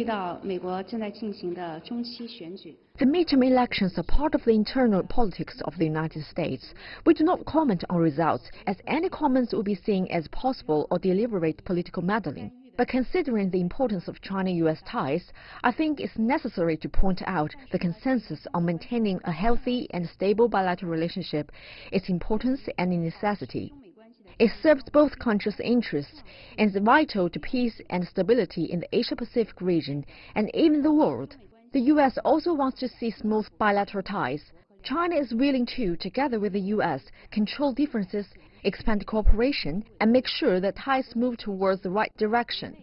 The midterm elections are part of the internal politics of the United States. We do not comment on results, as any comments would be seen as possible or deliberate political meddling. But considering the importance of China-US ties, I think it's necessary to point out the consensus on maintaining a healthy and stable bilateral relationship, its importance and necessity. It serves both countries' interests and is vital to peace and stability in the Asia-Pacific region and even the world. The U.S. also wants to see smooth bilateral ties. China is willing to, together with the U.S., control differences expand cooperation, and make sure that ties move towards the right direction.